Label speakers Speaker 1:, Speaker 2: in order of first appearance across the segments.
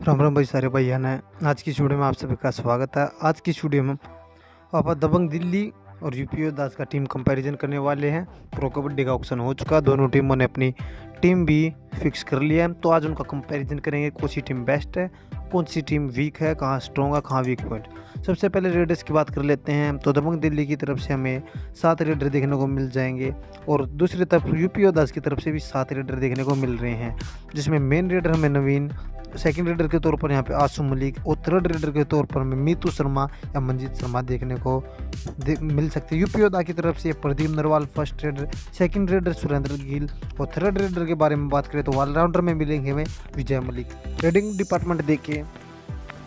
Speaker 1: राम राम भाई, सारे भैया ने आज की स्टूडियो में आप सभी का स्वागत है। आज की स्टूडियो में आप दबंग दिल्ली और यूपी दास का टीम कंपैरिजन करने वाले हैं। प्रो कबड्डी का ऑप्शन हो चुका। दोनों टीमों ने अपनी टीम भी फिक्स कर लिया है। तो आज उनका कंपैरिजन करेंगे कौन सी टीम बेस्ट है, कौन सी टीम वीक है, कहाँ स्ट्रॉन्ग है, कहाँ वीक पॉइंट सबसे पहले रेडर्स की बात कर लेते हैं। तो दबंग दिल्ली की तरफ़ से हमें सात रेडर देखने को मिल जाएँगे और दूसरी तरफ़ यूपी और दास की तरफ़ से भी सात रेडर देखने को मिल रहे हैं, जिसमें मेन रेडर हमें नवीन सेकंड रेडर के तौर पर यहाँ पे आसू मलिक और थर्ड रेडर के तौर पर हमें मीतू शर्मा या मंजीत शर्मा देखने को दे, मिल सकते हैं। यूपी योदा की तरफ़ से Pradeep Narwal first raider second raider Surender Gill और थर्ड रेडर के बारे में बात करें तो ऑलराउंडर में मिलेंगे हमें विजय मलिक। रेडिंग डिपार्टमेंट देखें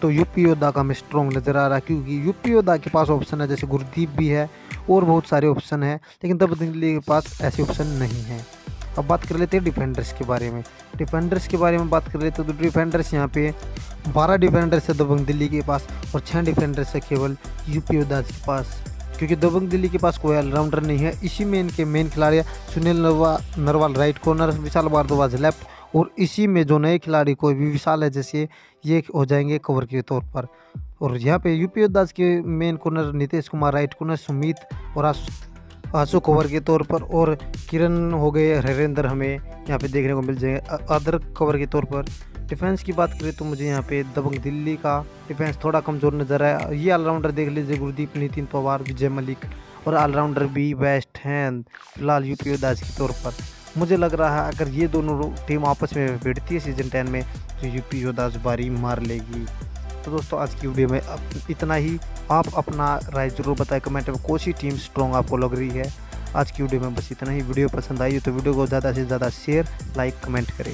Speaker 1: तो यूपी योद्धा का हमें स्ट्रॉन्ग नज़र आ रहा है क्योंकि यूपी योद्धा के पास ऑप्शन है जैसे गुरदीप भी है और बहुत सारे ऑप्शन हैं लेकिन तब दिल्ली के पास ऐसे ऑप्शन नहीं है। अब बात कर लेते हैं डिफेंडर्स के बारे में। डिफेंडर्स के बारे में बात कर लेते हैं तो डिफेंडर्स यहाँ पे बारह डिफेंडर्स है दबंग दिल्ली के पास और छः डिफेंडर्स है केवल यूपी उदास के पास। क्योंकि दबंग दिल्ली के पास कोई ऑलराउंडर नहीं है। इसी में इनके मेन खिलाड़ी Sunil Narwa, Narwal right corner Vishal Bhardwaj left और इसी में जो नए खिलाड़ी कोई भी विशाल है, जैसे ये हो जाएँगे कवर के तौर पर। और यहाँ पे यूपी उदास के main corner Nitish Kumar right corner Sumit और आँसू कवर के तौर पर और किरण हो गए हरेंद्र हमें यहाँ पे देखने को मिल जाएँगे। अदर कवर के तौर पर। डिफेंस की बात करें तो मुझे यहाँ पे दबंग दिल्ली का डिफेंस थोड़ा कमज़ोर नज़र आया। ये ऑलराउंडर देख लीजिए, गुरदीप, नितिन पवार, विजय मलिक और ऑलराउंडर भी बेस्ट हैं फ़िलहाल यूपी दास के तौर पर। मुझे लग रहा है अगर ये दोनों टीम आपस में भिड़ती है सीज़न टेन में तो यूपी योदास बारी मार लेगी। तो दोस्तों, आज की वीडियो में इतना ही। आप अपना राय ज़रूर बताएँ, कमेंट में। कौन सी टीम स्ट्रॉन्ग आपको लग रही है? आज की वीडियो में बस इतना ही। वीडियो पसंद आई तो वीडियो को ज़्यादा से ज़्यादा शेयर लाइक कमेंट करें।